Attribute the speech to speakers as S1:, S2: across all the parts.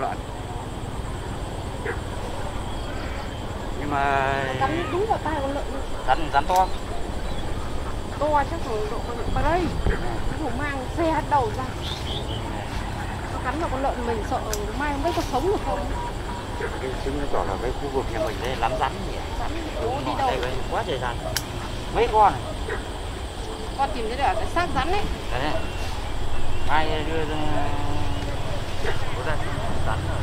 S1: lợn. Nhưng mà
S2: cắn đúng vào tay con lợn luôn.
S1: rắn to.
S2: To chắc khoảng độ con lợn vào đây. Không mang xe đầu ra. Nó cắn vào con lợn mình sợ mai không biết có sống được không.
S1: Cái chứng nó tỏ là cái khu vực nhà mình đây lắm rắn nhỉ?
S2: Rắn
S1: đúng
S2: đi đâu?
S1: đây quá trời rắn. Mấy con? Này
S2: con tìm thấy là cái xác rắn ấy.
S1: Đấy. Này. ai đưa ra ra rồi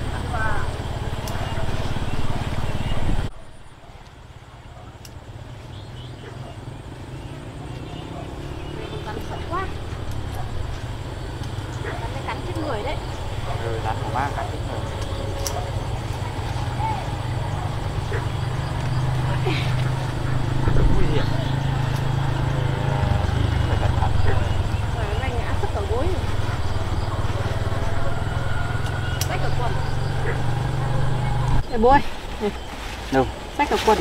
S2: cắn thật quá. Cắn cái cắn chết người đấy.
S1: Ừ, cắn của ma cắn chết người nguy hiểm Ờ, phải cẩn thận
S2: rồi nó này ngã sấp cả gối rồi rách cả quần để bôi
S1: đâu?
S2: Rách cả quần.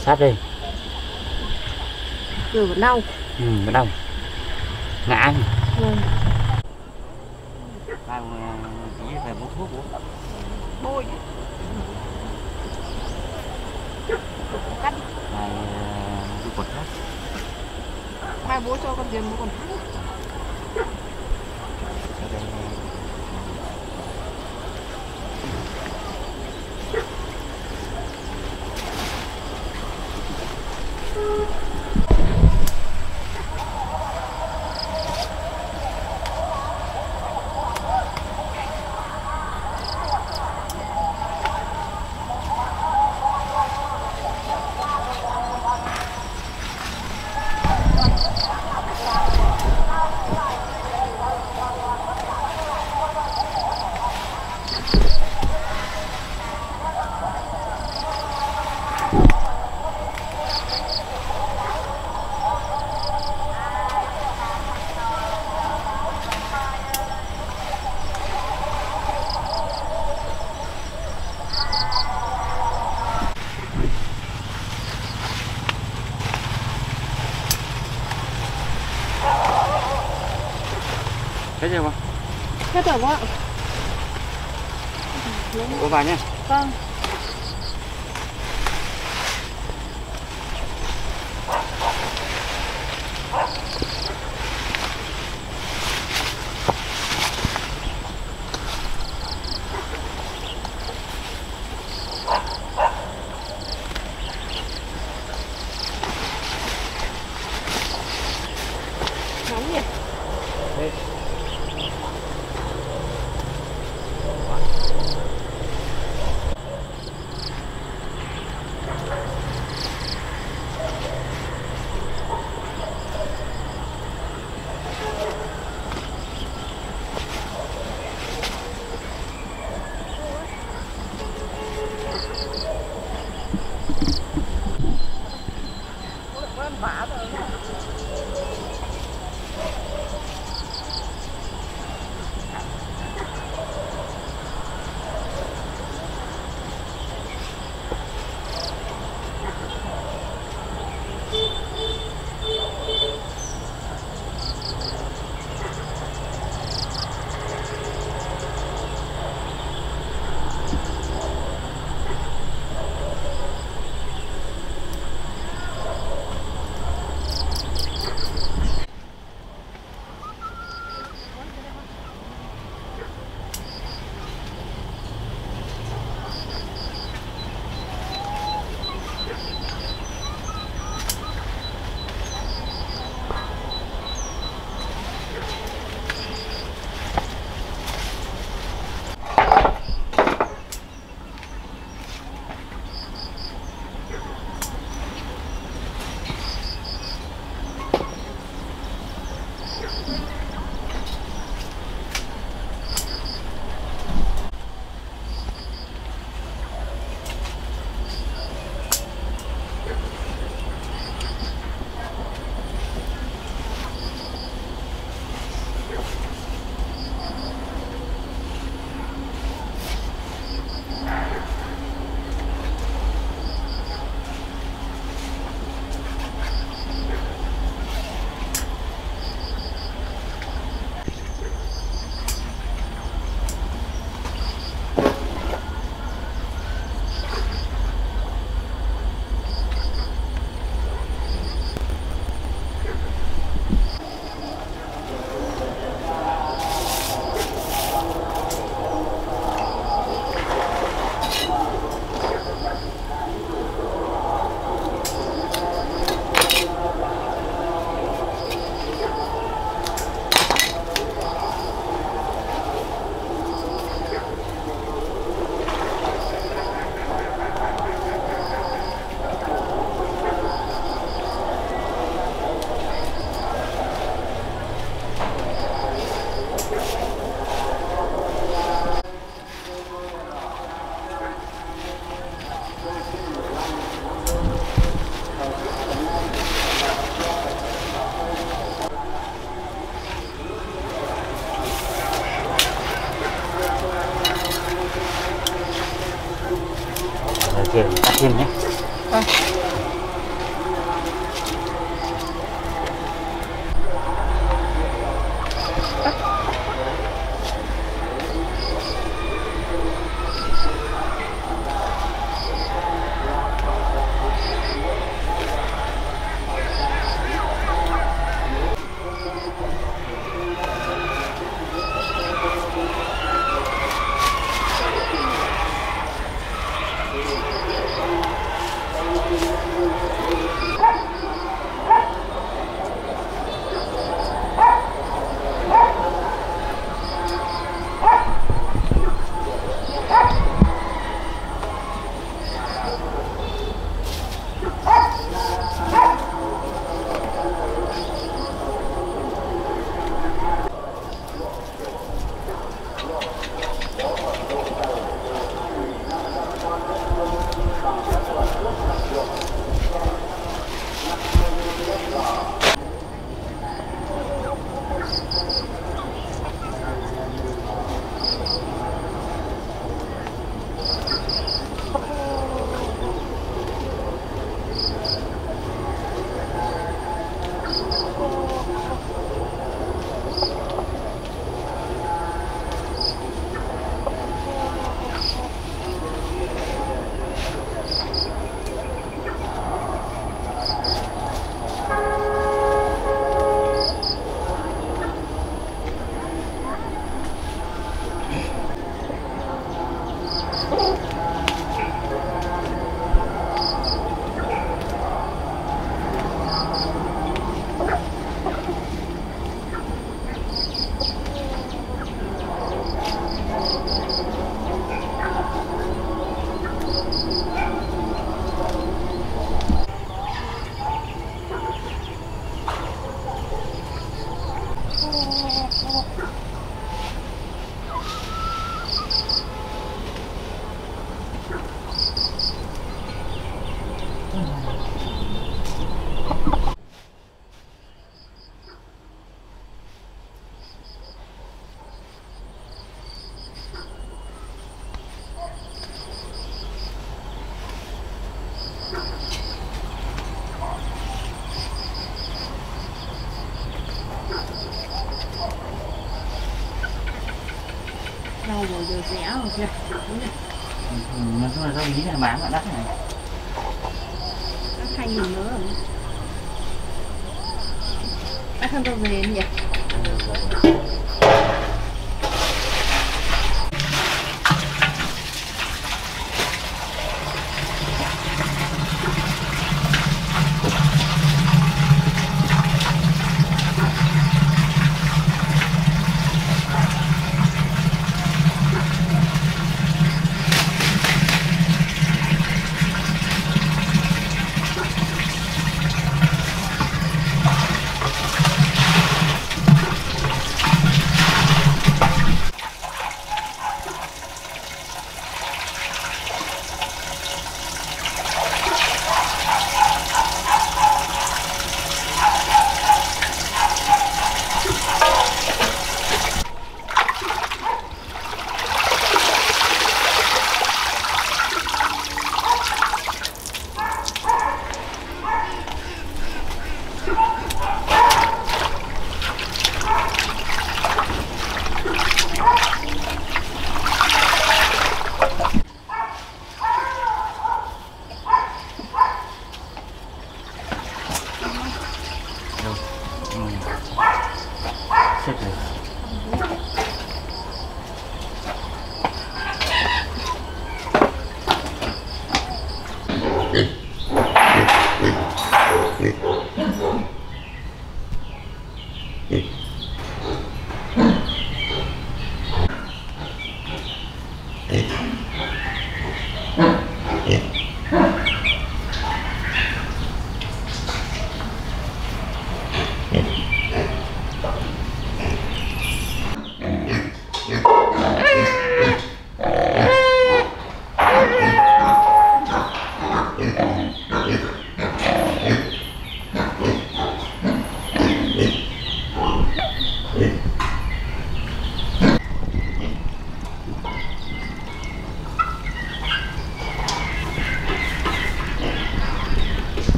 S1: Sát đây
S2: rồi còn đau.
S1: Ừ bắt đầu ngã. nhỉ Ваня.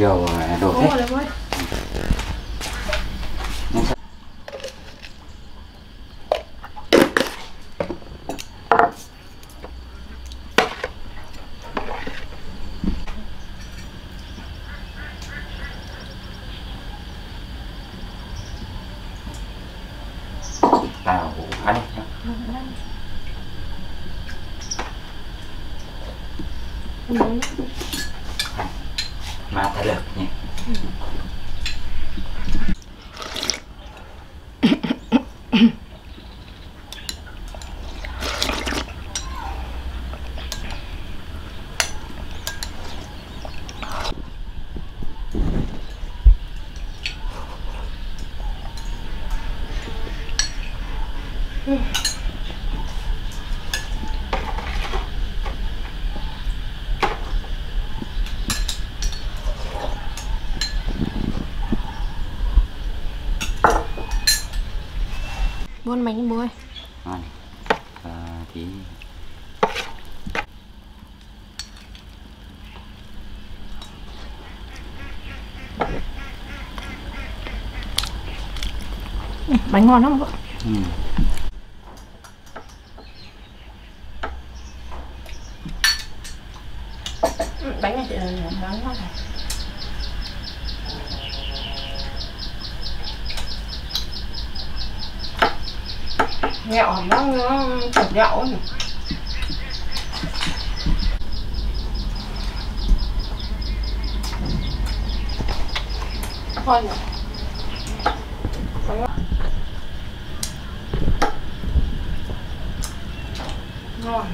S1: Nhiều đồ thế.
S2: Buôn bánh muối
S1: ngon à, thì
S2: Bánh ngon lắm vợ
S1: ừ.
S2: Bánh này chị là ngon lắm Gạo nó nó chụp gạo ấy. Thôi nhỉ? Ngon.